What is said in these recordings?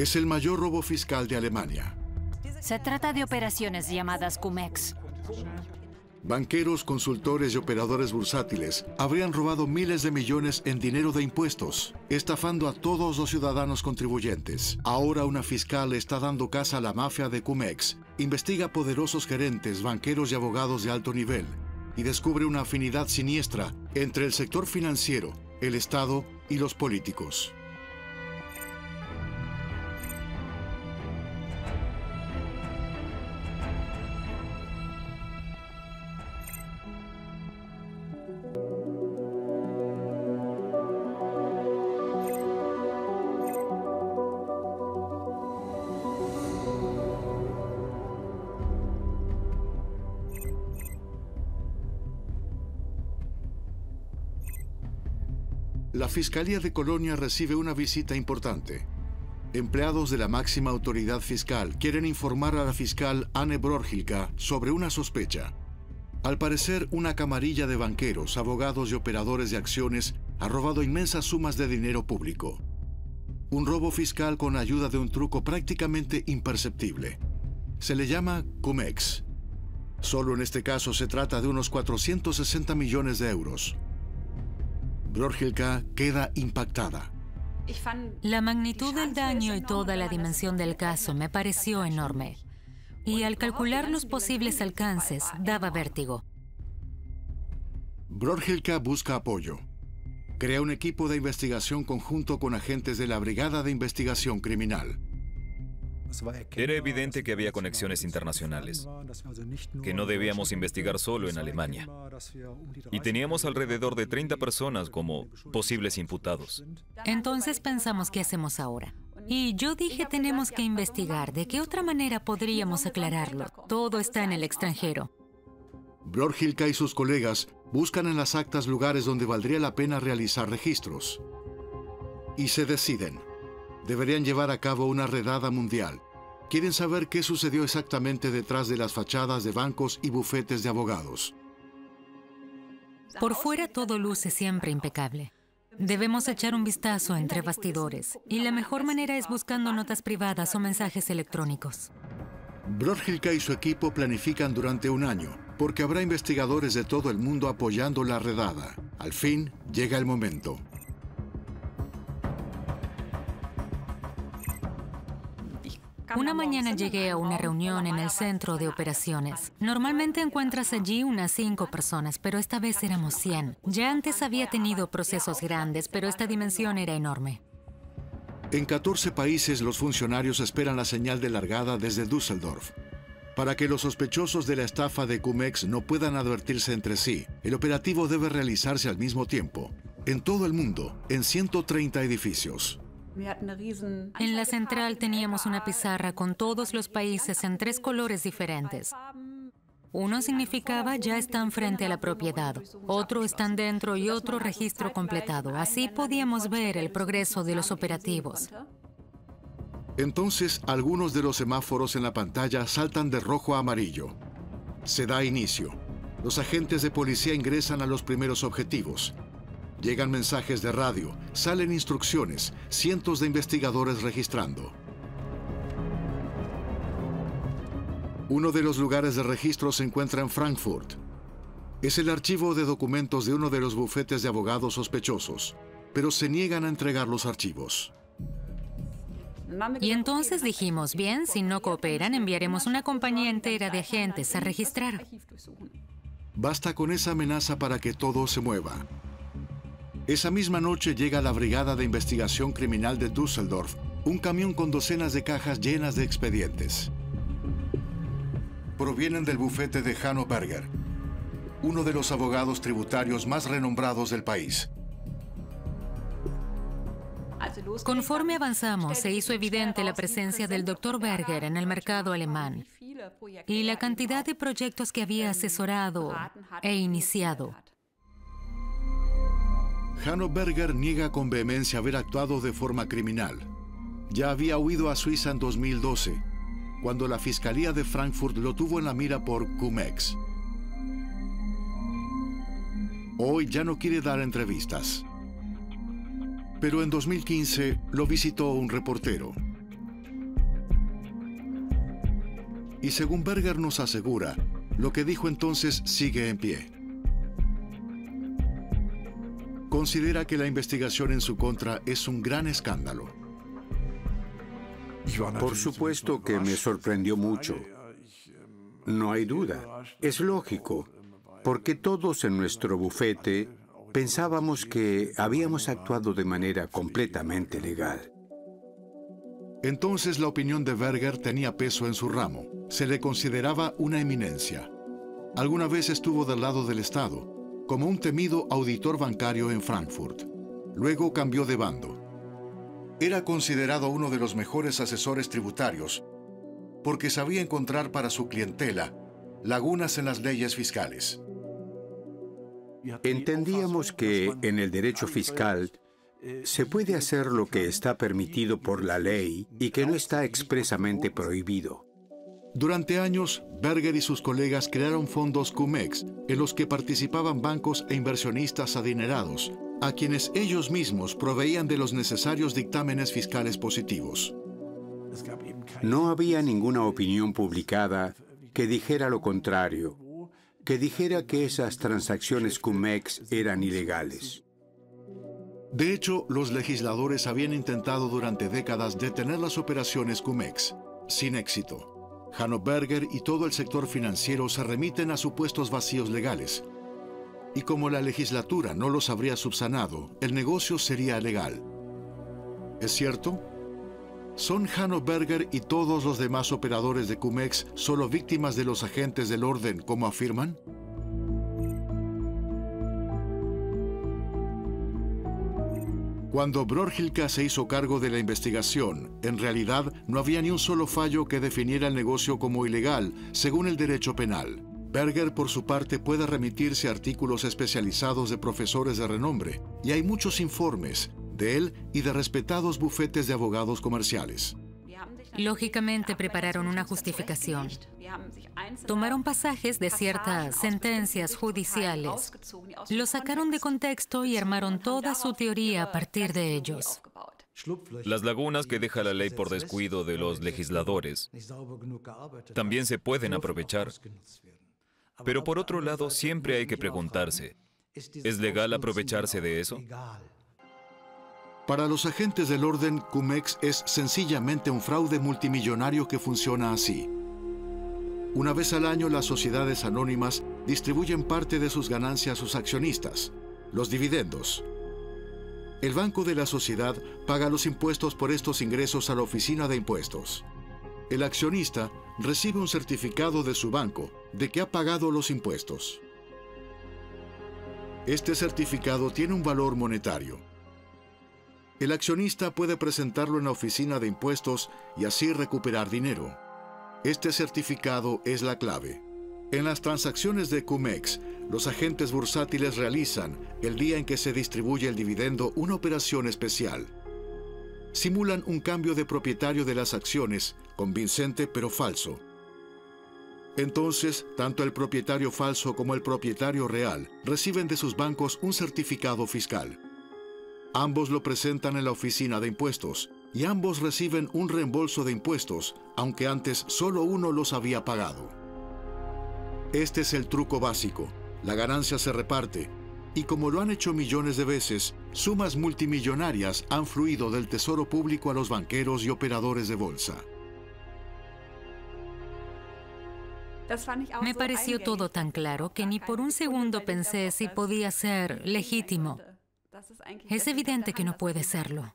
Es el mayor robo fiscal de Alemania. Se trata de operaciones llamadas CUMEX. Banqueros, consultores y operadores bursátiles habrían robado miles de millones en dinero de impuestos, estafando a todos los ciudadanos contribuyentes. Ahora una fiscal está dando casa a la mafia de Cumex, investiga poderosos gerentes, banqueros y abogados de alto nivel y descubre una afinidad siniestra entre el sector financiero, el Estado y los políticos. Fiscalía de Colonia recibe una visita importante. Empleados de la máxima autoridad fiscal quieren informar a la fiscal Anne Brorgilka sobre una sospecha. Al parecer, una camarilla de banqueros, abogados y operadores de acciones ha robado inmensas sumas de dinero público. Un robo fiscal con ayuda de un truco prácticamente imperceptible. Se le llama CUMEX. Solo en este caso se trata de unos 460 millones de euros. Brorgilka queda impactada. La magnitud del daño y toda la dimensión del caso me pareció enorme. Y al calcular los posibles alcances, daba vértigo. Brorgilka busca apoyo. Crea un equipo de investigación conjunto con agentes de la Brigada de Investigación Criminal. Era evidente que había conexiones internacionales, que no debíamos investigar solo en Alemania. Y teníamos alrededor de 30 personas como posibles imputados. Entonces pensamos, ¿qué hacemos ahora? Y yo dije, tenemos que investigar. ¿De qué otra manera podríamos aclararlo? Todo está en el extranjero. Brorgilka y sus colegas buscan en las actas lugares donde valdría la pena realizar registros. Y se deciden deberían llevar a cabo una redada mundial. Quieren saber qué sucedió exactamente detrás de las fachadas de bancos y bufetes de abogados. Por fuera todo luce siempre impecable. Debemos echar un vistazo entre bastidores y la mejor manera es buscando notas privadas o mensajes electrónicos. Brorgilka y su equipo planifican durante un año, porque habrá investigadores de todo el mundo apoyando la redada. Al fin, llega el momento. Una mañana llegué a una reunión en el centro de operaciones. Normalmente encuentras allí unas cinco personas, pero esta vez éramos 100. Ya antes había tenido procesos grandes, pero esta dimensión era enorme. En 14 países los funcionarios esperan la señal de largada desde Düsseldorf. Para que los sospechosos de la estafa de Cumex no puedan advertirse entre sí, el operativo debe realizarse al mismo tiempo, en todo el mundo, en 130 edificios. En la central teníamos una pizarra con todos los países en tres colores diferentes. Uno significaba ya están frente a la propiedad, otro están dentro y otro registro completado. Así podíamos ver el progreso de los operativos. Entonces, algunos de los semáforos en la pantalla saltan de rojo a amarillo. Se da inicio. Los agentes de policía ingresan a los primeros objetivos. Llegan mensajes de radio, salen instrucciones, cientos de investigadores registrando. Uno de los lugares de registro se encuentra en Frankfurt. Es el archivo de documentos de uno de los bufetes de abogados sospechosos, pero se niegan a entregar los archivos. Y entonces dijimos, bien, si no cooperan, enviaremos una compañía entera de agentes a registrar. Basta con esa amenaza para que todo se mueva. Esa misma noche llega la Brigada de Investigación Criminal de Düsseldorf, un camión con docenas de cajas llenas de expedientes. Provienen del bufete de Hanno Berger, uno de los abogados tributarios más renombrados del país. Conforme avanzamos, se hizo evidente la presencia del Dr. Berger en el mercado alemán y la cantidad de proyectos que había asesorado e iniciado. Berger niega con vehemencia haber actuado de forma criminal. Ya había huido a Suiza en 2012, cuando la Fiscalía de Frankfurt lo tuvo en la mira por Cumex. Hoy ya no quiere dar entrevistas. Pero en 2015 lo visitó un reportero. Y según Berger nos asegura, lo que dijo entonces sigue en pie. Considera que la investigación en su contra es un gran escándalo. Por supuesto que me sorprendió mucho. No hay duda. Es lógico, porque todos en nuestro bufete pensábamos que habíamos actuado de manera completamente legal. Entonces la opinión de Berger tenía peso en su ramo. Se le consideraba una eminencia. Alguna vez estuvo del lado del Estado, como un temido auditor bancario en Frankfurt. Luego cambió de bando. Era considerado uno de los mejores asesores tributarios porque sabía encontrar para su clientela lagunas en las leyes fiscales. Entendíamos que en el derecho fiscal se puede hacer lo que está permitido por la ley y que no está expresamente prohibido. Durante años, Berger y sus colegas crearon fondos CUMEX, en los que participaban bancos e inversionistas adinerados, a quienes ellos mismos proveían de los necesarios dictámenes fiscales positivos. No había ninguna opinión publicada que dijera lo contrario, que dijera que esas transacciones CUMEX eran ilegales. De hecho, los legisladores habían intentado durante décadas detener las operaciones CUMEX, sin éxito. Berger y todo el sector financiero se remiten a supuestos vacíos legales. Y como la legislatura no los habría subsanado, el negocio sería legal. ¿Es cierto? ¿Son Berger y todos los demás operadores de Cumex solo víctimas de los agentes del orden, como afirman? Cuando Brorgilka se hizo cargo de la investigación, en realidad no había ni un solo fallo que definiera el negocio como ilegal, según el derecho penal. Berger, por su parte, puede remitirse a artículos especializados de profesores de renombre, y hay muchos informes, de él y de respetados bufetes de abogados comerciales. Lógicamente prepararon una justificación. Tomaron pasajes de ciertas sentencias judiciales, los sacaron de contexto y armaron toda su teoría a partir de ellos. Las lagunas que deja la ley por descuido de los legisladores también se pueden aprovechar. Pero por otro lado, siempre hay que preguntarse, ¿es legal aprovecharse de eso? Para los agentes del orden, Cumex es sencillamente un fraude multimillonario que funciona así. Una vez al año las sociedades anónimas distribuyen parte de sus ganancias a sus accionistas, los dividendos. El banco de la sociedad paga los impuestos por estos ingresos a la oficina de impuestos. El accionista recibe un certificado de su banco de que ha pagado los impuestos. Este certificado tiene un valor monetario el accionista puede presentarlo en la oficina de impuestos y así recuperar dinero. Este certificado es la clave. En las transacciones de CUMEX, los agentes bursátiles realizan, el día en que se distribuye el dividendo, una operación especial. Simulan un cambio de propietario de las acciones, convincente pero falso. Entonces, tanto el propietario falso como el propietario real reciben de sus bancos un certificado fiscal. Ambos lo presentan en la oficina de impuestos y ambos reciben un reembolso de impuestos, aunque antes solo uno los había pagado. Este es el truco básico. La ganancia se reparte y como lo han hecho millones de veces, sumas multimillonarias han fluido del tesoro público a los banqueros y operadores de bolsa. Me pareció todo tan claro que ni por un segundo pensé si podía ser legítimo. Es evidente que no puede serlo.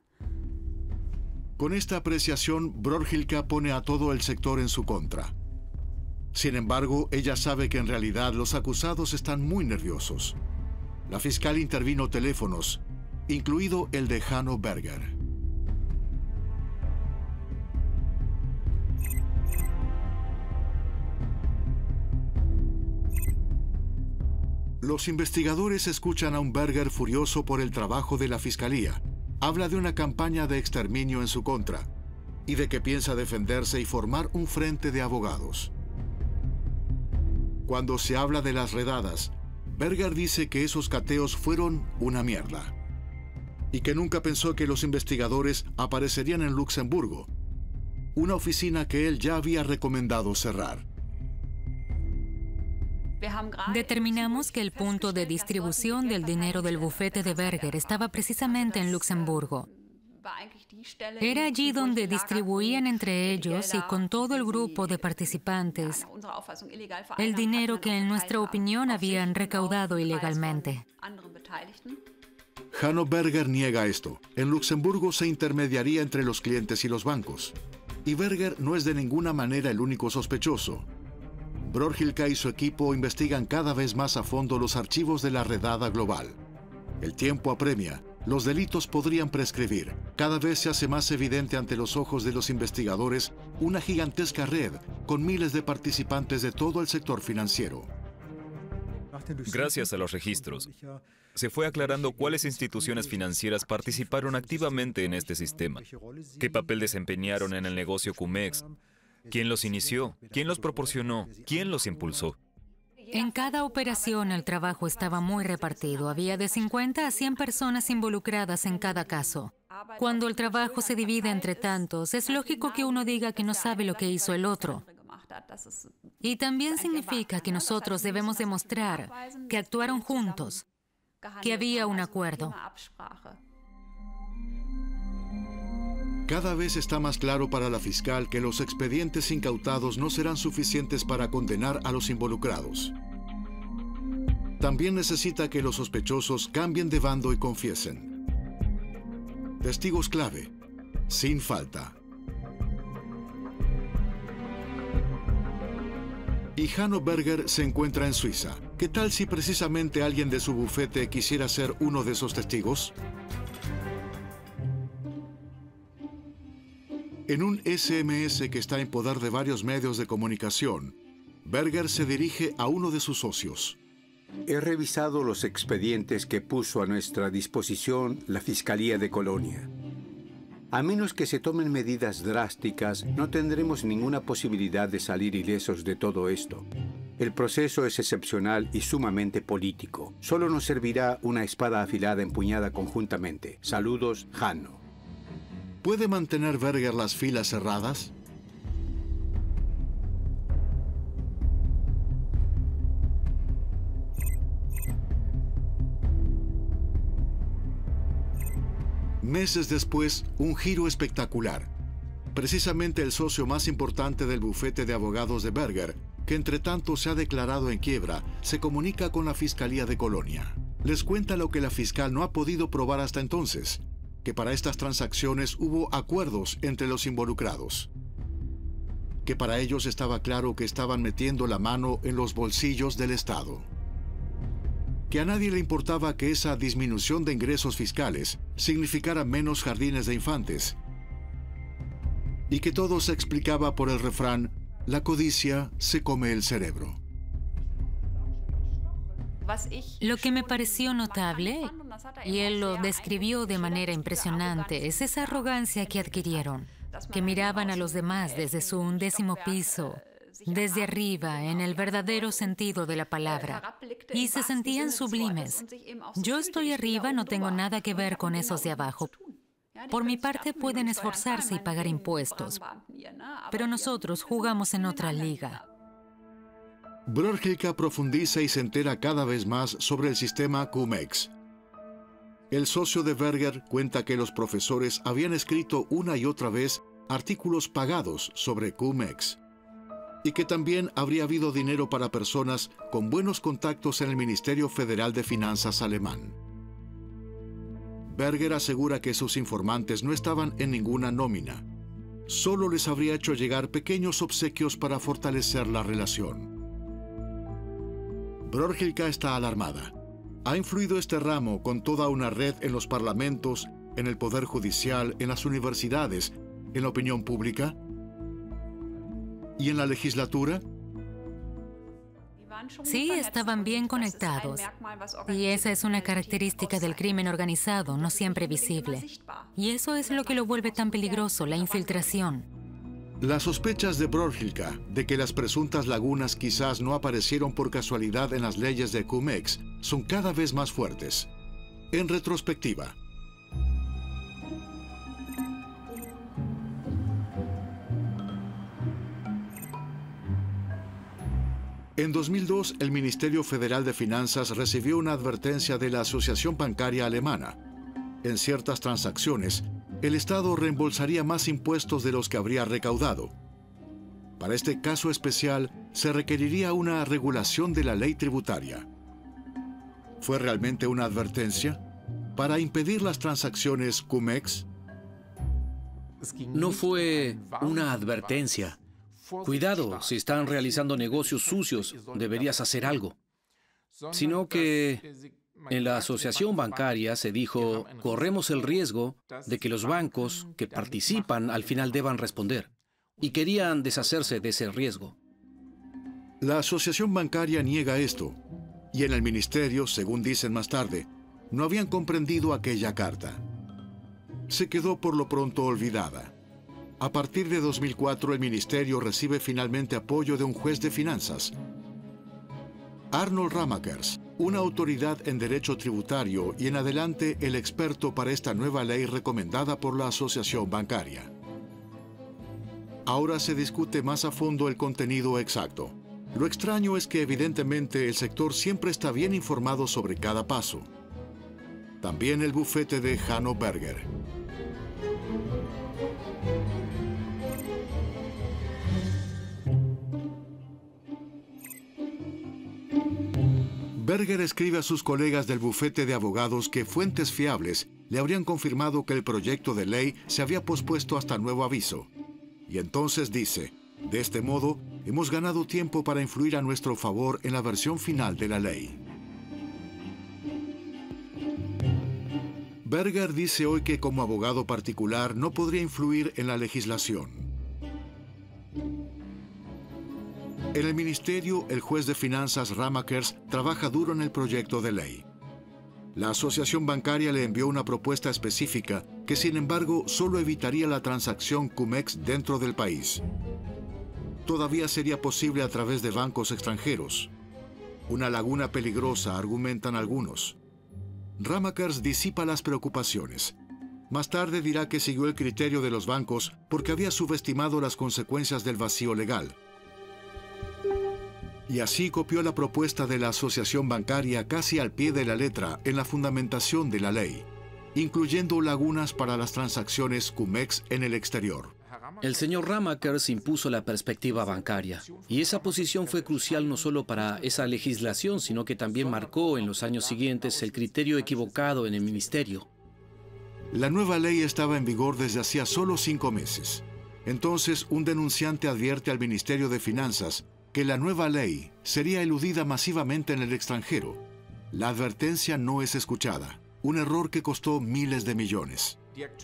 Con esta apreciación, Brorgilka pone a todo el sector en su contra. Sin embargo, ella sabe que en realidad los acusados están muy nerviosos. La fiscal intervino teléfonos, incluido el de Hanno Berger. Los investigadores escuchan a un Berger furioso por el trabajo de la fiscalía. Habla de una campaña de exterminio en su contra y de que piensa defenderse y formar un frente de abogados. Cuando se habla de las redadas, Berger dice que esos cateos fueron una mierda y que nunca pensó que los investigadores aparecerían en Luxemburgo. una oficina que él ya había recomendado cerrar. Determinamos que el punto de distribución del dinero del bufete de Berger estaba precisamente en Luxemburgo. Era allí donde distribuían entre ellos y con todo el grupo de participantes el dinero que en nuestra opinión habían recaudado ilegalmente. Hanno Berger niega esto. En Luxemburgo se intermediaría entre los clientes y los bancos. Y Berger no es de ninguna manera el único sospechoso. Brorgilka y su equipo investigan cada vez más a fondo los archivos de la redada global. El tiempo apremia. Los delitos podrían prescribir. Cada vez se hace más evidente ante los ojos de los investigadores una gigantesca red con miles de participantes de todo el sector financiero. Gracias a los registros, se fue aclarando cuáles instituciones financieras participaron activamente en este sistema, qué papel desempeñaron en el negocio Cumex, quién los inició, quién los proporcionó, quién los impulsó. En cada operación el trabajo estaba muy repartido. Había de 50 a 100 personas involucradas en cada caso. Cuando el trabajo se divide entre tantos, es lógico que uno diga que no sabe lo que hizo el otro. Y también significa que nosotros debemos demostrar que actuaron juntos, que había un acuerdo. Cada vez está más claro para la fiscal que los expedientes incautados no serán suficientes para condenar a los involucrados. También necesita que los sospechosos cambien de bando y confiesen. Testigos clave, sin falta. Y Hanno Berger se encuentra en Suiza. ¿Qué tal si precisamente alguien de su bufete quisiera ser uno de esos testigos? En un SMS que está en poder de varios medios de comunicación, Berger se dirige a uno de sus socios. He revisado los expedientes que puso a nuestra disposición la Fiscalía de Colonia. A menos que se tomen medidas drásticas, no tendremos ninguna posibilidad de salir ilesos de todo esto. El proceso es excepcional y sumamente político. Solo nos servirá una espada afilada empuñada conjuntamente. Saludos, Hanno. ¿Puede mantener Berger las filas cerradas? Meses después, un giro espectacular. Precisamente el socio más importante del bufete de abogados de Berger, que entre tanto se ha declarado en quiebra, se comunica con la Fiscalía de Colonia. Les cuenta lo que la fiscal no ha podido probar hasta entonces, que para estas transacciones hubo acuerdos entre los involucrados. Que para ellos estaba claro que estaban metiendo la mano en los bolsillos del Estado que a nadie le importaba que esa disminución de ingresos fiscales significara menos jardines de infantes, y que todo se explicaba por el refrán, la codicia se come el cerebro. Lo que me pareció notable, y él lo describió de manera impresionante, es esa arrogancia que adquirieron, que miraban a los demás desde su undécimo piso, desde arriba, en el verdadero sentido de la palabra, y se sentían sublimes. Yo estoy arriba, no tengo nada que ver con esos de abajo. Por mi parte pueden esforzarse y pagar impuestos, pero nosotros jugamos en otra liga. Brorgilka profundiza y se entera cada vez más sobre el sistema CUMEX. El socio de Berger cuenta que los profesores habían escrito una y otra vez artículos pagados sobre CUMEX y que también habría habido dinero para personas con buenos contactos en el Ministerio Federal de Finanzas alemán. Berger asegura que sus informantes no estaban en ninguna nómina. Solo les habría hecho llegar pequeños obsequios para fortalecer la relación. Brorgilka está alarmada. ¿Ha influido este ramo con toda una red en los parlamentos, en el Poder Judicial, en las universidades, en la opinión pública? ¿Y en la legislatura? Sí, estaban bien conectados. Y esa es una característica del crimen organizado, no siempre visible. Y eso es lo que lo vuelve tan peligroso, la infiltración. Las sospechas de Brorgilka de que las presuntas lagunas quizás no aparecieron por casualidad en las leyes de Cumex son cada vez más fuertes. En retrospectiva, En 2002, el Ministerio Federal de Finanzas recibió una advertencia de la Asociación Bancaria Alemana. En ciertas transacciones, el Estado reembolsaría más impuestos de los que habría recaudado. Para este caso especial, se requeriría una regulación de la ley tributaria. ¿Fue realmente una advertencia? Para impedir las transacciones CUMEX, no fue una advertencia. Cuidado, si están realizando negocios sucios, deberías hacer algo. Sino que en la asociación bancaria se dijo, corremos el riesgo de que los bancos que participan al final deban responder. Y querían deshacerse de ese riesgo. La asociación bancaria niega esto. Y en el ministerio, según dicen más tarde, no habían comprendido aquella carta. Se quedó por lo pronto olvidada. A partir de 2004, el ministerio recibe finalmente apoyo de un juez de finanzas, Arnold Ramakers, una autoridad en derecho tributario y en adelante el experto para esta nueva ley recomendada por la Asociación Bancaria. Ahora se discute más a fondo el contenido exacto. Lo extraño es que evidentemente el sector siempre está bien informado sobre cada paso. También el bufete de Hanno Berger. Berger escribe a sus colegas del bufete de abogados que fuentes fiables le habrían confirmado que el proyecto de ley se había pospuesto hasta nuevo aviso. Y entonces dice, de este modo, hemos ganado tiempo para influir a nuestro favor en la versión final de la ley. Berger dice hoy que como abogado particular no podría influir en la legislación. En el ministerio, el juez de finanzas Ramakers trabaja duro en el proyecto de ley. La asociación bancaria le envió una propuesta específica que, sin embargo, solo evitaría la transacción CUMEX dentro del país. Todavía sería posible a través de bancos extranjeros. Una laguna peligrosa, argumentan algunos. Ramakers disipa las preocupaciones. Más tarde dirá que siguió el criterio de los bancos porque había subestimado las consecuencias del vacío legal y así copió la propuesta de la Asociación Bancaria casi al pie de la letra en la fundamentación de la ley, incluyendo lagunas para las transacciones CUMEX en el exterior. El señor Ramakers impuso la perspectiva bancaria, y esa posición fue crucial no solo para esa legislación, sino que también marcó en los años siguientes el criterio equivocado en el ministerio. La nueva ley estaba en vigor desde hacía solo cinco meses. Entonces, un denunciante advierte al Ministerio de Finanzas que la nueva ley sería eludida masivamente en el extranjero. La advertencia no es escuchada, un error que costó miles de millones.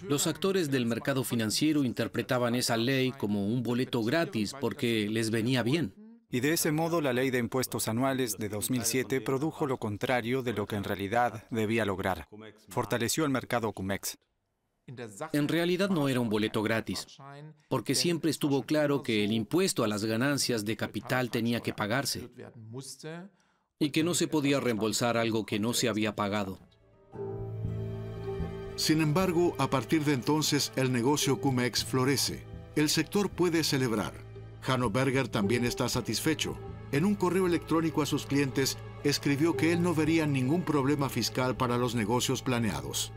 Los actores del mercado financiero interpretaban esa ley como un boleto gratis porque les venía bien. Y de ese modo la ley de impuestos anuales de 2007 produjo lo contrario de lo que en realidad debía lograr. Fortaleció el mercado CUMEX. En realidad no era un boleto gratis, porque siempre estuvo claro que el impuesto a las ganancias de capital tenía que pagarse y que no se podía reembolsar algo que no se había pagado. Sin embargo, a partir de entonces el negocio Cumex florece. El sector puede celebrar. Hanno Berger también está satisfecho. En un correo electrónico a sus clientes escribió que él no vería ningún problema fiscal para los negocios planeados.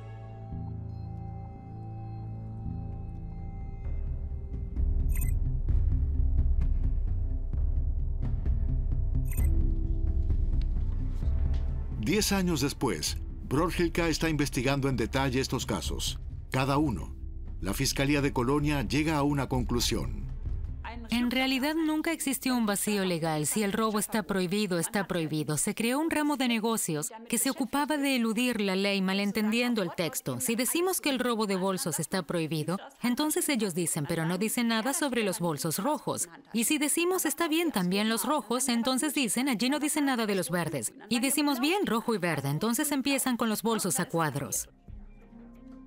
Diez años después, Brorhilka está investigando en detalle estos casos, cada uno. La Fiscalía de Colonia llega a una conclusión. En realidad nunca existió un vacío legal. Si el robo está prohibido, está prohibido. Se creó un ramo de negocios que se ocupaba de eludir la ley malentendiendo el texto. Si decimos que el robo de bolsos está prohibido, entonces ellos dicen, pero no dicen nada sobre los bolsos rojos. Y si decimos está bien también los rojos, entonces dicen, allí no dicen nada de los verdes. Y decimos bien rojo y verde, entonces empiezan con los bolsos a cuadros.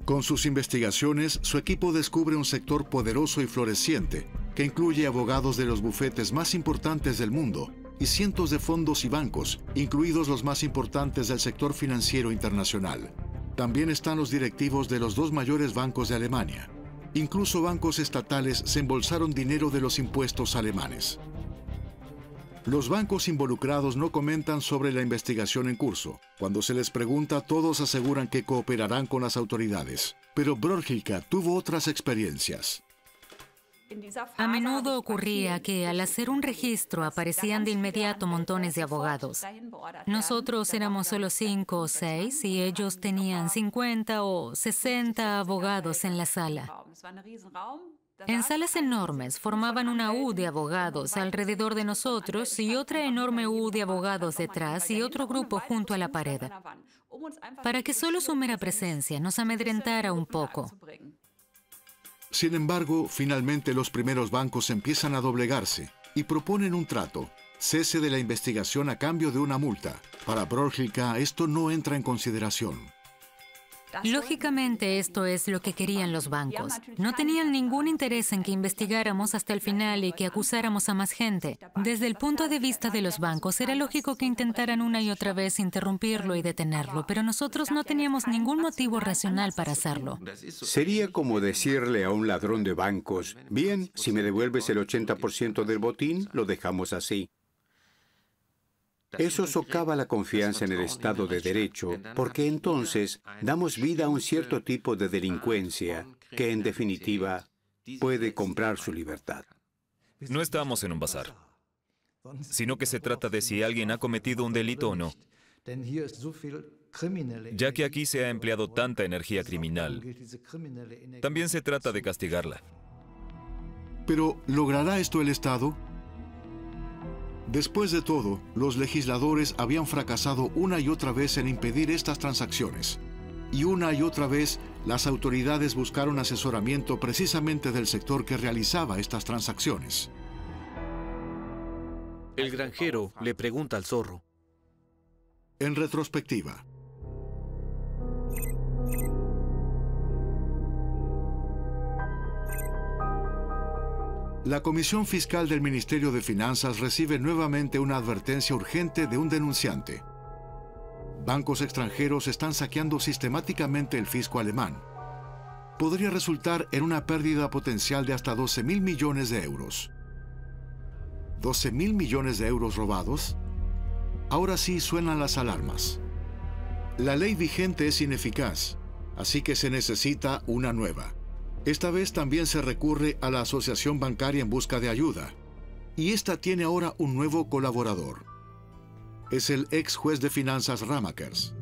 Con sus investigaciones, su equipo descubre un sector poderoso y floreciente, que incluye abogados de los bufetes más importantes del mundo y cientos de fondos y bancos, incluidos los más importantes del sector financiero internacional. También están los directivos de los dos mayores bancos de Alemania. Incluso bancos estatales se embolsaron dinero de los impuestos alemanes. Los bancos involucrados no comentan sobre la investigación en curso. Cuando se les pregunta, todos aseguran que cooperarán con las autoridades. Pero Brorgilka tuvo otras experiencias. A menudo ocurría que al hacer un registro aparecían de inmediato montones de abogados. Nosotros éramos solo cinco o seis y ellos tenían 50 o 60 abogados en la sala. En salas enormes formaban una U de abogados alrededor de nosotros y otra enorme U de abogados detrás y otro grupo junto a la pared, para que solo su mera presencia nos amedrentara un poco. Sin embargo, finalmente los primeros bancos empiezan a doblegarse y proponen un trato, cese de la investigación a cambio de una multa. Para Brorgilka esto no entra en consideración. Lógicamente esto es lo que querían los bancos. No tenían ningún interés en que investigáramos hasta el final y que acusáramos a más gente. Desde el punto de vista de los bancos, era lógico que intentaran una y otra vez interrumpirlo y detenerlo, pero nosotros no teníamos ningún motivo racional para hacerlo. Sería como decirle a un ladrón de bancos, bien, si me devuelves el 80% del botín, lo dejamos así. Eso socava la confianza en el Estado de Derecho, porque entonces damos vida a un cierto tipo de delincuencia que, en definitiva, puede comprar su libertad. No estamos en un bazar, sino que se trata de si alguien ha cometido un delito o no. Ya que aquí se ha empleado tanta energía criminal, también se trata de castigarla. Pero, ¿logrará esto el Estado? Después de todo, los legisladores habían fracasado una y otra vez en impedir estas transacciones. Y una y otra vez las autoridades buscaron asesoramiento precisamente del sector que realizaba estas transacciones. El granjero le pregunta al zorro. En retrospectiva, La Comisión Fiscal del Ministerio de Finanzas recibe nuevamente una advertencia urgente de un denunciante. Bancos extranjeros están saqueando sistemáticamente el fisco alemán. Podría resultar en una pérdida potencial de hasta 12 mil millones de euros. ¿12 mil millones de euros robados? Ahora sí suenan las alarmas. La ley vigente es ineficaz, así que se necesita una nueva. Esta vez también se recurre a la Asociación Bancaria en busca de ayuda. Y esta tiene ahora un nuevo colaborador. Es el ex juez de finanzas Ramakers.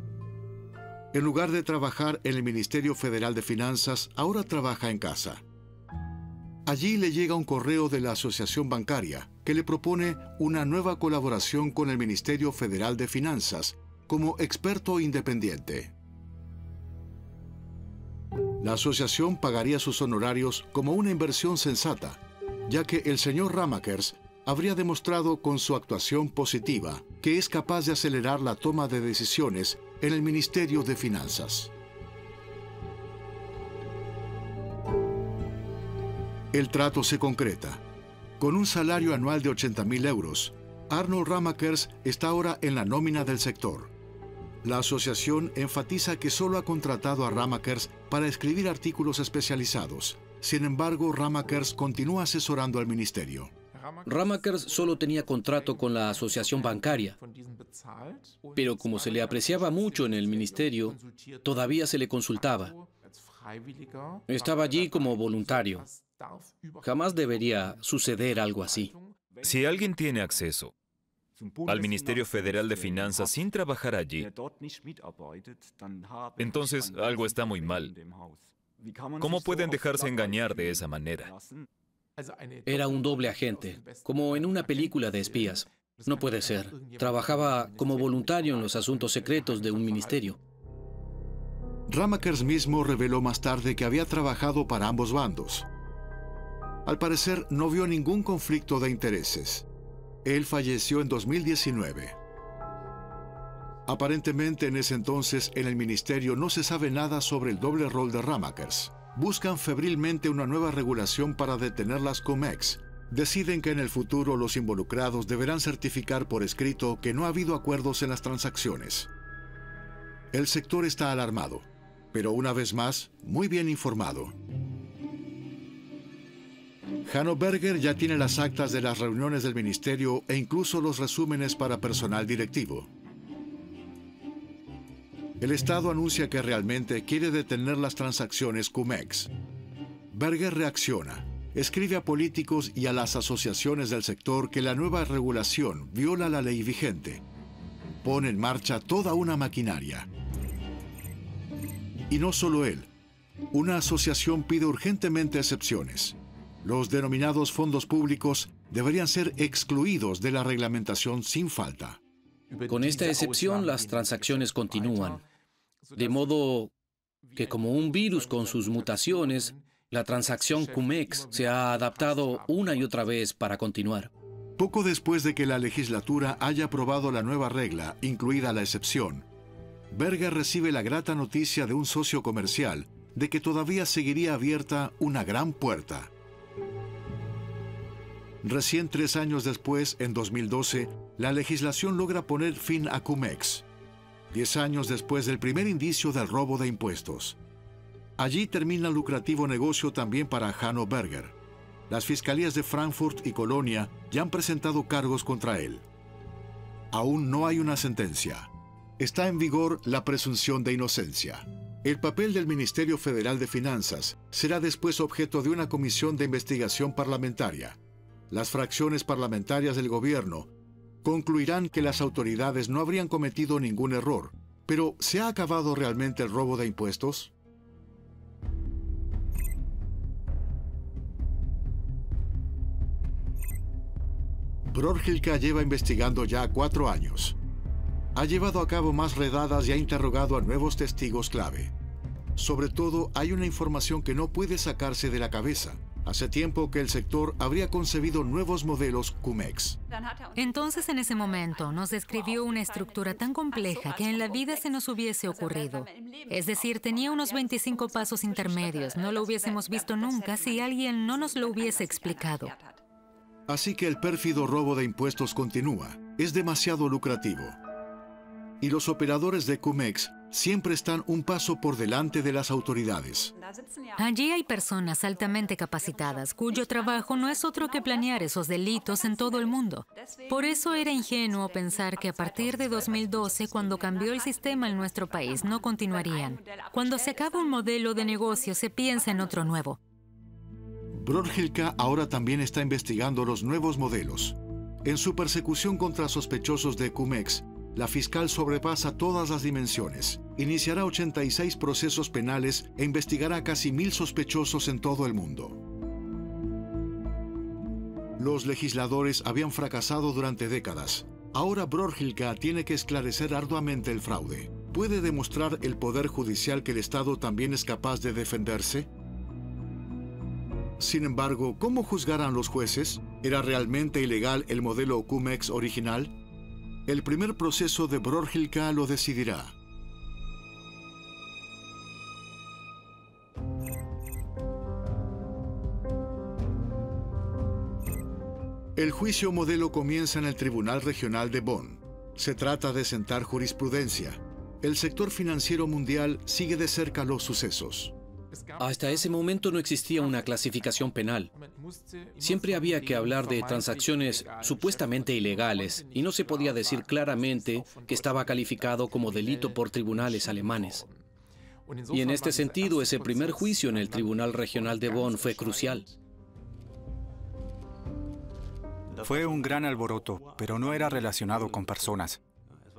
En lugar de trabajar en el Ministerio Federal de Finanzas, ahora trabaja en casa. Allí le llega un correo de la Asociación Bancaria que le propone una nueva colaboración con el Ministerio Federal de Finanzas como experto independiente. La asociación pagaría sus honorarios como una inversión sensata, ya que el señor Ramakers habría demostrado con su actuación positiva que es capaz de acelerar la toma de decisiones en el Ministerio de Finanzas. El trato se concreta. Con un salario anual de 80.000 euros, Arnold Ramakers está ahora en la nómina del sector. La asociación enfatiza que solo ha contratado a Ramakers para escribir artículos especializados. Sin embargo, Ramakers continúa asesorando al ministerio. Ramakers solo tenía contrato con la asociación bancaria, pero como se le apreciaba mucho en el ministerio, todavía se le consultaba. Estaba allí como voluntario. Jamás debería suceder algo así. Si alguien tiene acceso al Ministerio Federal de Finanzas sin trabajar allí, entonces algo está muy mal. ¿Cómo pueden dejarse engañar de esa manera? Era un doble agente, como en una película de espías. No puede ser. Trabajaba como voluntario en los asuntos secretos de un ministerio. Ramakers mismo reveló más tarde que había trabajado para ambos bandos. Al parecer no vio ningún conflicto de intereses. Él falleció en 2019. Aparentemente en ese entonces en el ministerio no se sabe nada sobre el doble rol de Ramakers. Buscan febrilmente una nueva regulación para detener las COMEX. Deciden que en el futuro los involucrados deberán certificar por escrito que no ha habido acuerdos en las transacciones. El sector está alarmado, pero una vez más, muy bien informado. Hanno Berger ya tiene las actas de las reuniones del ministerio e incluso los resúmenes para personal directivo. El Estado anuncia que realmente quiere detener las transacciones CUMEX. Berger reacciona, escribe a políticos y a las asociaciones del sector que la nueva regulación viola la ley vigente. Pone en marcha toda una maquinaria. Y no solo él. Una asociación pide urgentemente excepciones. Los denominados fondos públicos deberían ser excluidos de la reglamentación sin falta. Con esta excepción, las transacciones continúan. De modo que como un virus con sus mutaciones, la transacción CUMEX se ha adaptado una y otra vez para continuar. Poco después de que la legislatura haya aprobado la nueva regla, incluida la excepción, Berger recibe la grata noticia de un socio comercial de que todavía seguiría abierta una gran puerta. Recién tres años después, en 2012, la legislación logra poner fin a CUMEX, diez años después del primer indicio del robo de impuestos. Allí termina lucrativo negocio también para Hanno Berger. Las fiscalías de Frankfurt y Colonia ya han presentado cargos contra él. Aún no hay una sentencia. Está en vigor la presunción de inocencia. El papel del Ministerio Federal de Finanzas será después objeto de una comisión de investigación parlamentaria las fracciones parlamentarias del gobierno concluirán que las autoridades no habrían cometido ningún error. Pero ¿se ha acabado realmente el robo de impuestos? Brorgilka lleva investigando ya cuatro años. Ha llevado a cabo más redadas y ha interrogado a nuevos testigos clave. Sobre todo, hay una información que no puede sacarse de la cabeza. Hace tiempo que el sector habría concebido nuevos modelos CUMEX. Entonces en ese momento nos describió una estructura tan compleja que en la vida se nos hubiese ocurrido. Es decir, tenía unos 25 pasos intermedios. No lo hubiésemos visto nunca si alguien no nos lo hubiese explicado. Así que el pérfido robo de impuestos continúa. Es demasiado lucrativo. Y los operadores de CUMEX siempre están un paso por delante de las autoridades. Allí hay personas altamente capacitadas cuyo trabajo no es otro que planear esos delitos en todo el mundo. Por eso era ingenuo pensar que a partir de 2012, cuando cambió el sistema en nuestro país, no continuarían. Cuando se acaba un modelo de negocio, se piensa en otro nuevo. Brodhilka ahora también está investigando los nuevos modelos. En su persecución contra sospechosos de Cumex, la fiscal sobrepasa todas las dimensiones. Iniciará 86 procesos penales e investigará casi mil sospechosos en todo el mundo. Los legisladores habían fracasado durante décadas. Ahora Brorgilka tiene que esclarecer arduamente el fraude. ¿Puede demostrar el Poder Judicial que el Estado también es capaz de defenderse? Sin embargo, ¿cómo juzgarán los jueces? ¿Era realmente ilegal el modelo Cumex original? El primer proceso de Brorgilka lo decidirá. El juicio modelo comienza en el Tribunal Regional de Bonn. Se trata de sentar jurisprudencia. El sector financiero mundial sigue de cerca los sucesos. Hasta ese momento no existía una clasificación penal. Siempre había que hablar de transacciones supuestamente ilegales y no se podía decir claramente que estaba calificado como delito por tribunales alemanes. Y en este sentido, ese primer juicio en el Tribunal Regional de Bonn fue crucial. Fue un gran alboroto, pero no era relacionado con personas.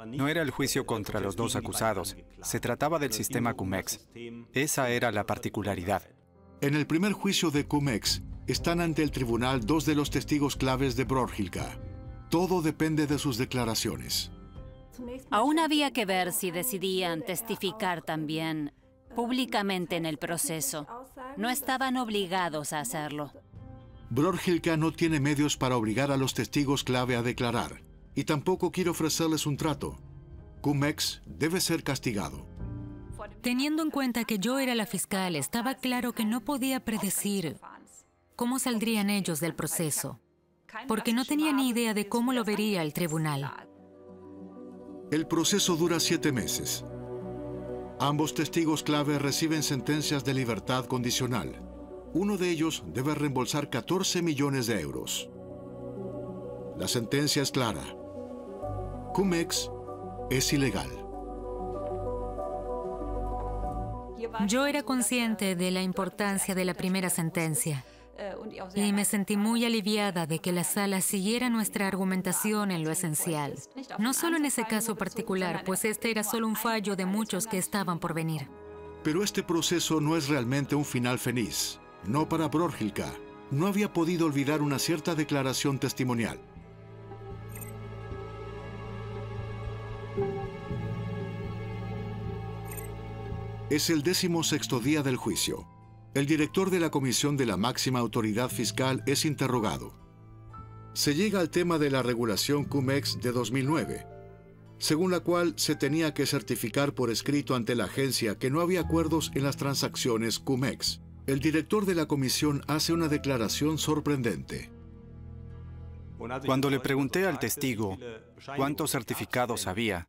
No era el juicio contra los dos acusados, se trataba del sistema CUMEX. Esa era la particularidad. En el primer juicio de CUMEX, están ante el tribunal dos de los testigos claves de Brorgilka. Todo depende de sus declaraciones. Aún había que ver si decidían testificar también públicamente en el proceso. No estaban obligados a hacerlo. Brorgilka no tiene medios para obligar a los testigos clave a declarar y tampoco quiero ofrecerles un trato. Cumex debe ser castigado. Teniendo en cuenta que yo era la fiscal, estaba claro que no podía predecir cómo saldrían ellos del proceso, porque no tenía ni idea de cómo lo vería el tribunal. El proceso dura siete meses. Ambos testigos clave reciben sentencias de libertad condicional. uno de ellos debe reembolsar 14 millones de euros. La sentencia es clara. Cumex es ilegal. Yo era consciente de la importancia de la primera sentencia y me sentí muy aliviada de que la sala siguiera nuestra argumentación en lo esencial. No solo en ese caso particular, pues este era solo un fallo de muchos que estaban por venir. Pero este proceso no es realmente un final feliz. No para Brorgilka. No había podido olvidar una cierta declaración testimonial. Es el décimo sexto día del juicio. El director de la Comisión de la Máxima Autoridad Fiscal es interrogado. Se llega al tema de la regulación CUMEX de 2009, según la cual se tenía que certificar por escrito ante la agencia que no había acuerdos en las transacciones CUMEX. El director de la comisión hace una declaración sorprendente. Cuando le pregunté al testigo cuántos certificados había,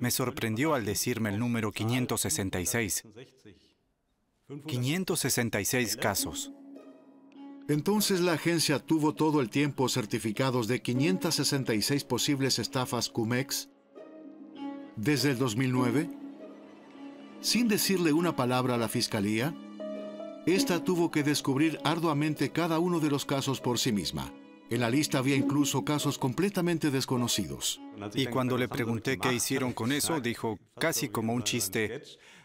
me sorprendió al decirme el número 566. 566 casos. Entonces la agencia tuvo todo el tiempo certificados de 566 posibles estafas CUMEX desde el 2009, sin decirle una palabra a la fiscalía. Esta tuvo que descubrir arduamente cada uno de los casos por sí misma. En la lista había incluso casos completamente desconocidos. Y cuando le pregunté qué hicieron con eso, dijo, casi como un chiste,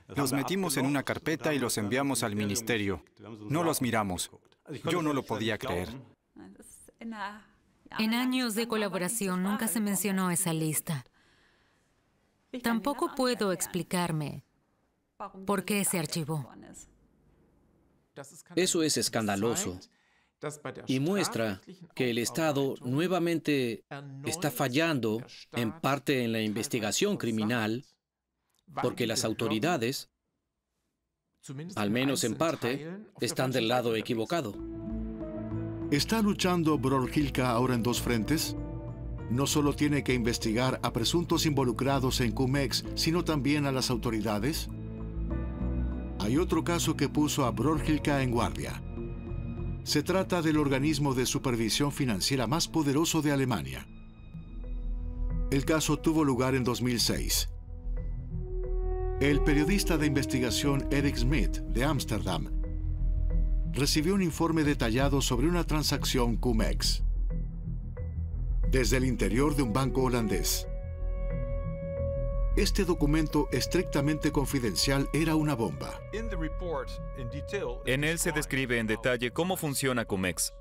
los metimos en una carpeta y los enviamos al ministerio. No los miramos. Yo no lo podía creer. En años de colaboración nunca se mencionó esa lista. Tampoco puedo explicarme por qué se archivó. Eso es escandaloso y muestra que el Estado nuevamente está fallando en parte en la investigación criminal porque las autoridades, al menos en parte, están del lado equivocado. ¿Está luchando Brorgilka ahora en dos frentes? No solo tiene que investigar a presuntos involucrados en Cumex, sino también a las autoridades. Hay otro caso que puso a Brorgilka en guardia. Se trata del organismo de supervisión financiera más poderoso de Alemania. El caso tuvo lugar en 2006. El periodista de investigación Eric Smith, de Ámsterdam, recibió un informe detallado sobre una transacción CUMEX desde el interior de un banco holandés. Este documento estrictamente confidencial era una bomba. En él se describe en detalle cómo funciona CUMEX.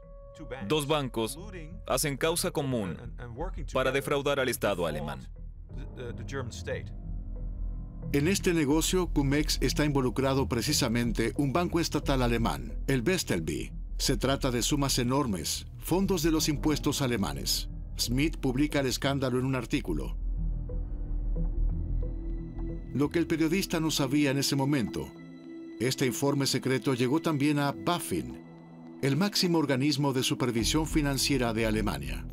Dos bancos hacen causa común para defraudar al Estado alemán. En este negocio, Cumex está involucrado precisamente un banco estatal alemán, el Vestelby. Se trata de sumas enormes, fondos de los impuestos alemanes. Smith publica el escándalo en un artículo. Lo que el periodista no sabía en ese momento, este informe secreto llegó también a BaFin, el máximo organismo de supervisión financiera de Alemania.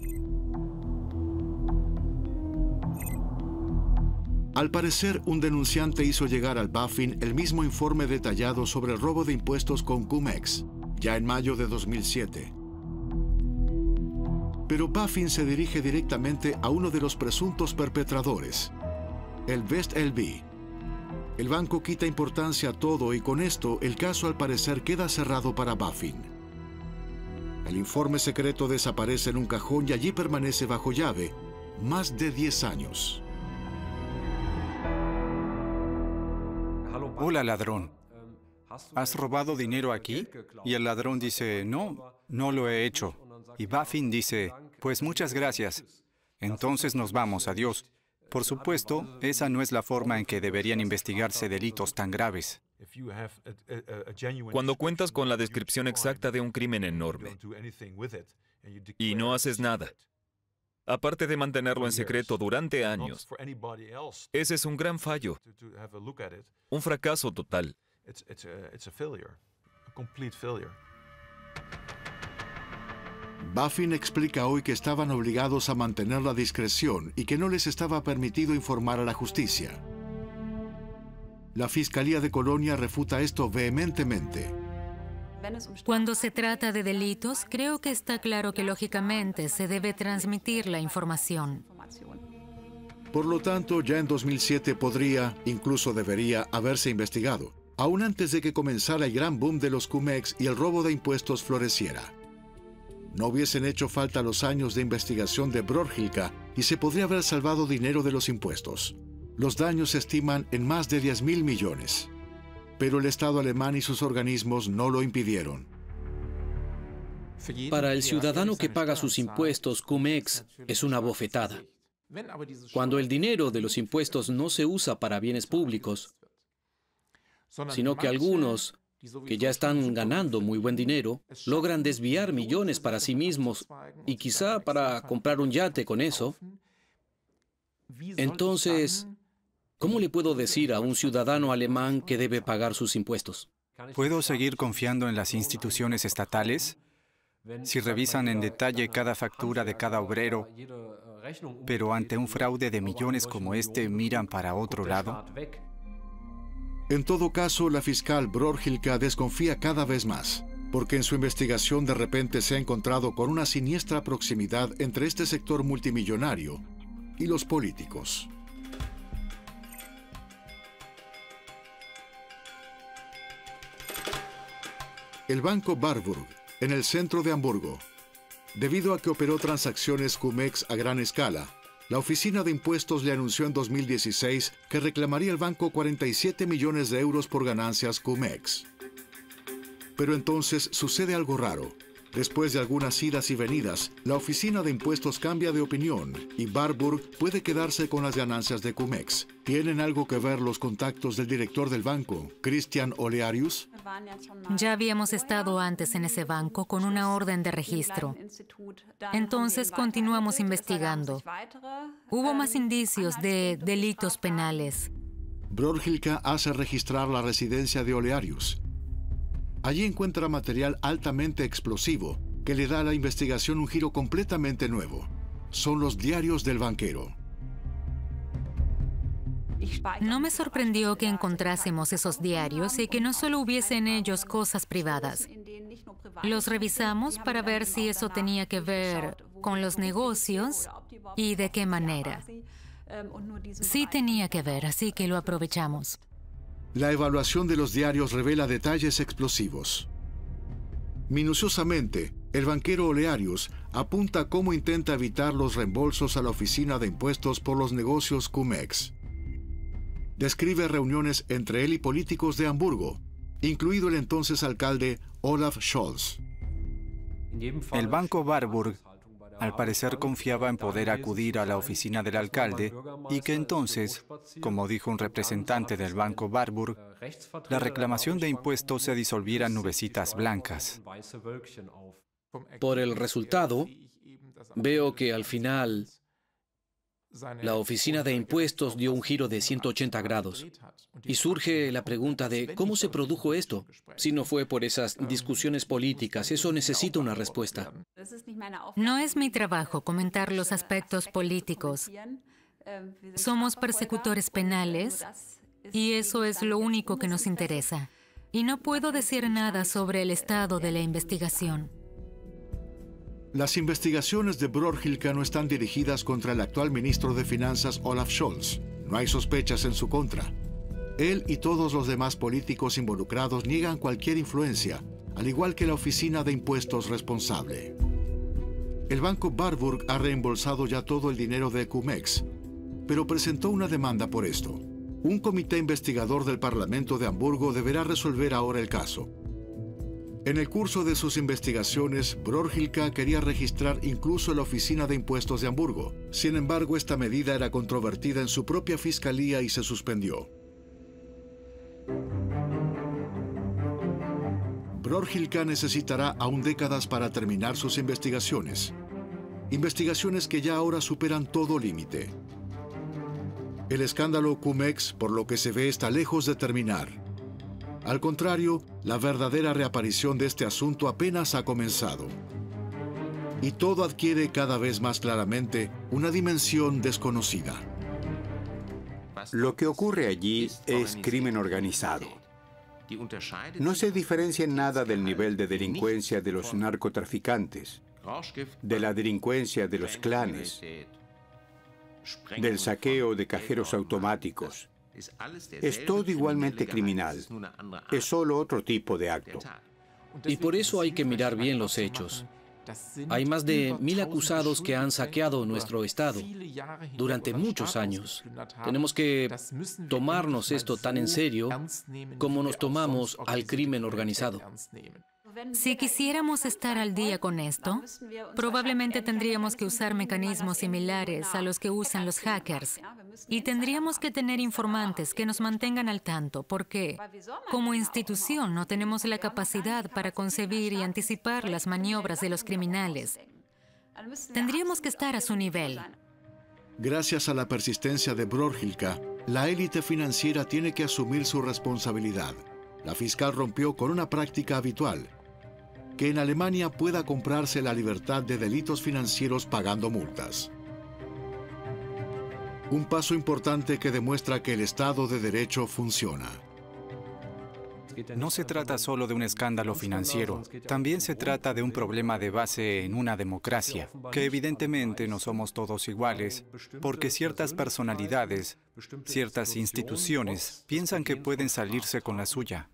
Al parecer, un denunciante hizo llegar al BaFin el mismo informe detallado sobre el robo de impuestos con Cumex, ya en mayo de 2007. Pero BaFin se dirige directamente a uno de los presuntos perpetradores, el Best LB. El banco quita importancia a todo y con esto el caso al parecer queda cerrado para BaFin. El informe secreto desaparece en un cajón y allí permanece bajo llave más de 10 años. Hola ladrón, ¿has robado dinero aquí? Y el ladrón dice, no, no lo he hecho. Y Baffin dice, pues muchas gracias. Entonces nos vamos, adiós. Por supuesto, esa no es la forma en que deberían investigarse delitos tan graves. Cuando cuentas con la descripción exacta de un crimen enorme y no haces nada, aparte de mantenerlo en secreto durante años, ese es un gran fallo, un fracaso total. Baffin explica hoy que estaban obligados a mantener la discreción y que no les estaba permitido informar a la justicia. La Fiscalía de Colonia refuta esto vehementemente. Cuando se trata de delitos, creo que está claro que lógicamente se debe transmitir la información. Por lo tanto, ya en 2007 podría, incluso debería, haberse investigado, aún antes de que comenzara el gran boom de los CUMEX y el robo de impuestos floreciera. No hubiesen hecho falta los años de investigación de Brorhilka y se podría haber salvado dinero de los impuestos. Los daños se estiman en más de 10 mil millones. Pero el Estado alemán y sus organismos no lo impidieron. Para el ciudadano que paga sus impuestos, CUMEX es una bofetada. Cuando el dinero de los impuestos no se usa para bienes públicos, sino que algunos que ya están ganando muy buen dinero, logran desviar millones para sí mismos y quizá para comprar un yate con eso, entonces, ¿cómo le puedo decir a un ciudadano alemán que debe pagar sus impuestos? ¿Puedo seguir confiando en las instituciones estatales? Si revisan en detalle cada factura de cada obrero, pero ante un fraude de millones como este miran para otro lado. En todo caso, la fiscal Brorhilka desconfía cada vez más, porque en su investigación de repente se ha encontrado con una siniestra proximidad entre este sector multimillonario y los políticos. El banco Barburg, en el centro de Hamburgo, debido a que operó transacciones CUMEX a gran escala, la Oficina de Impuestos le anunció en 2016 que reclamaría el banco 47 millones de euros por ganancias CUMEX. Pero entonces sucede algo raro. Después de algunas idas y venidas, la Oficina de Impuestos cambia de opinión y Barburg puede quedarse con las ganancias de Cumex. ¿Tienen algo que ver los contactos del director del banco, Christian Olearius? Ya habíamos estado antes en ese banco con una orden de registro. Entonces continuamos investigando. Hubo más indicios de delitos penales. Brorgilka hace registrar la residencia de Olearius Allí encuentra material altamente explosivo que le da a la investigación un giro completamente nuevo. Son los diarios del banquero. No me sorprendió que encontrásemos esos diarios y que no solo hubiese en ellos cosas privadas. Los revisamos para ver si eso tenía que ver con los negocios y de qué manera. Sí tenía que ver, así que lo aprovechamos. La evaluación de los diarios revela detalles explosivos. Minuciosamente, el banquero Olearius apunta cómo intenta evitar los reembolsos a la Oficina de Impuestos por los negocios Cumex. Describe reuniones entre él y políticos de Hamburgo, incluido el entonces alcalde Olaf Scholz. El Banco Warburg al parecer confiaba en poder acudir a la oficina del alcalde y que entonces, como dijo un representante del Banco Barburg, la reclamación de impuestos se disolviera en nubecitas blancas. Por el resultado, veo que al final la oficina de impuestos dio un giro de 180 grados. Y surge la pregunta de cómo se produjo esto. Si no fue por esas discusiones políticas, eso necesita una respuesta. No es mi trabajo comentar los aspectos políticos. Somos persecutores penales y eso es lo único que nos interesa. Y no puedo decir nada sobre el estado de la investigación. Las investigaciones de Brorhilka no están dirigidas contra el actual ministro de Finanzas Olaf Scholz. No hay sospechas en su contra. Él y todos los demás políticos involucrados niegan cualquier influencia, al igual que la Oficina de Impuestos responsable. El banco Barburg ha reembolsado ya todo el dinero de Cumex, pero presentó una demanda por esto. Un comité investigador del Parlamento de Hamburgo deberá resolver ahora el caso. En el curso de sus investigaciones, Brorhilka quería registrar incluso la Oficina de Impuestos de Hamburgo. Sin embargo, esta medida era controvertida en su propia fiscalía y se suspendió. Brorhilka necesitará aún décadas para terminar sus investigaciones. Investigaciones que ya ahora superan todo límite. El escándalo Cumex, por lo que se ve, está lejos de terminar. Al contrario, la verdadera reaparición de este asunto apenas ha comenzado. Y todo adquiere cada vez más claramente una dimensión desconocida. Lo que ocurre allí es crimen organizado. No se diferencia en nada del nivel de delincuencia de los narcotraficantes, de la delincuencia de los clanes, del saqueo de cajeros automáticos. Es todo igualmente criminal. Es solo otro tipo de acto. Y por eso hay que mirar bien los hechos. Hay más de mil acusados que han saqueado nuestro Estado durante muchos años. Tenemos que tomarnos esto tan en serio como nos tomamos al crimen organizado. Si quisiéramos estar al día con esto, probablemente tendríamos que usar mecanismos similares a los que usan los hackers. Y tendríamos que tener informantes que nos mantengan al tanto, porque como institución no tenemos la capacidad para concebir y anticipar las maniobras de los criminales. Tendríamos que estar a su nivel. Gracias a la persistencia de Brorhilka, la élite financiera tiene que asumir su responsabilidad. La fiscal rompió con una práctica habitual, que en Alemania pueda comprarse la libertad de delitos financieros pagando multas. Un paso importante que demuestra que el Estado de Derecho funciona. No se trata solo de un escándalo financiero, también se trata de un problema de base en una democracia, que evidentemente no somos todos iguales, porque ciertas personalidades, ciertas instituciones piensan que pueden salirse con la suya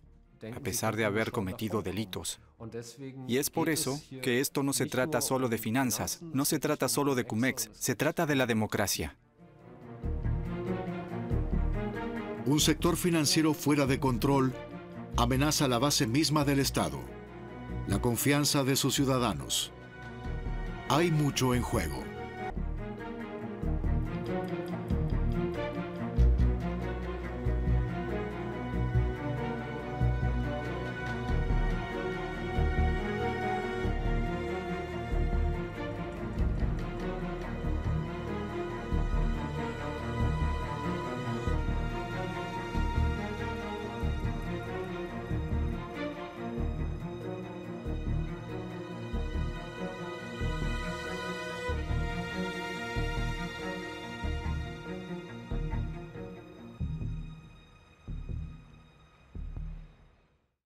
a pesar de haber cometido delitos. Y es por eso que esto no se trata solo de finanzas, no se trata solo de CUMEX, se trata de la democracia. Un sector financiero fuera de control amenaza la base misma del Estado, la confianza de sus ciudadanos. Hay mucho en juego.